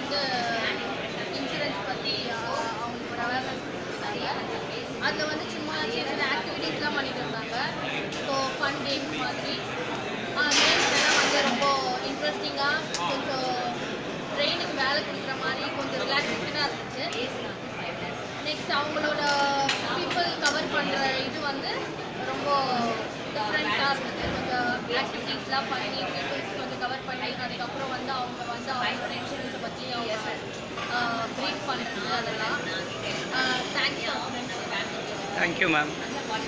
வந்து இன்சூரன்ஸ் பற்றி அவங்க ஒரு அவேர்னஸ் கொடுத்துருந்தாங்க அதில் வந்து சும்மா என்ன சின்ன ஆக்டிவிட்டீஸ்லாம் பண்ணிட்டு இருந்தாங்க. ஸோ ஃபன் கேம்ஸ் மாதிரி கேம்ஸ்லாம் வந்து ரொம்ப இன்ட்ரெஸ்டிங்காக கொஞ்சம் ட்ரெயினிங் வேலை கொடுக்குற மாதிரி கொஞ்சம் ரிலாக்ஸேஷனாக இருந்துச்சு. நெக்ஸ்ட் அவங்களோட பீப்புள் கவர் பண்ணுற இது வந்து ரொம்ப டிஃப்ரெண்ட்டாக இருந்தது கொஞ்சம் ஆக்டிவிட்டீஸ்லாம் பண்ணி பீப்புள்ஸ் கொஞ்சம் கவர் பண்ணி ப்ரீஃப் பண்ணுறது அதெல்லாம் தேங்க்ஸ் தேங்க்யூ மேம் ஃபார்